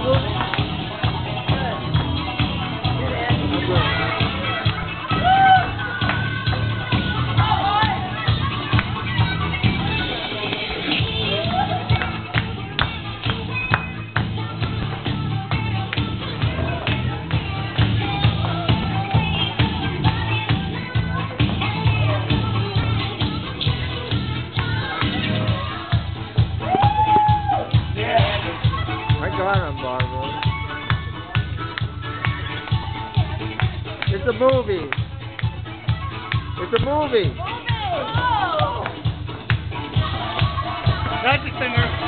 Thank you. Venom Marvel. It's a movie. It's a movie. That's a singer.